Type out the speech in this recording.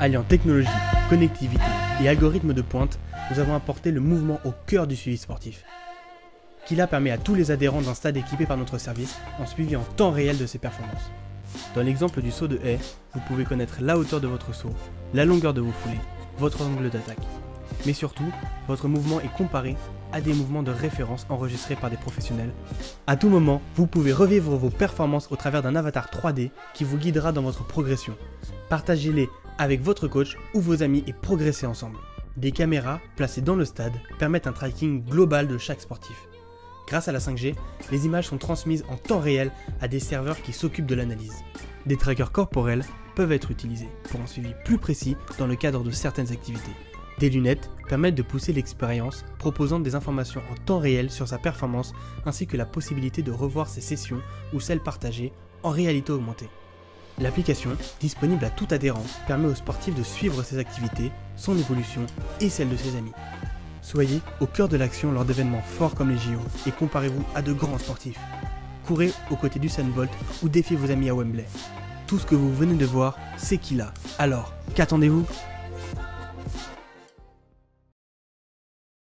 Alliant technologie, connectivité et algorithmes de pointe, nous avons apporté le mouvement au cœur du suivi sportif. Kila permet à tous les adhérents d'un stade équipé par notre service en suivi en temps réel de ses performances. Dans l'exemple du saut de haie, vous pouvez connaître la hauteur de votre saut, la longueur de vos foulées, votre angle d'attaque. Mais surtout, votre mouvement est comparé à des mouvements de référence enregistrés par des professionnels. À tout moment, vous pouvez revivre vos performances au travers d'un avatar 3D qui vous guidera dans votre progression. Partagez-les avec votre coach ou vos amis et progressez ensemble. Des caméras placées dans le stade permettent un tracking global de chaque sportif. Grâce à la 5G, les images sont transmises en temps réel à des serveurs qui s'occupent de l'analyse. Des trackers corporels peuvent être utilisés pour un suivi plus précis dans le cadre de certaines activités. Des lunettes permettent de pousser l'expérience, proposant des informations en temps réel sur sa performance ainsi que la possibilité de revoir ses sessions ou celles partagées en réalité augmentée. L'application, disponible à tout adhérent, permet aux sportifs de suivre ses activités, son évolution et celle de ses amis. Soyez au cœur de l'action lors d'événements forts comme les JO et comparez-vous à de grands sportifs. Courez aux côtés du Bolt ou défiez vos amis à Wembley. Tout ce que vous venez de voir, c'est qu'il a. Alors, qu'attendez-vous?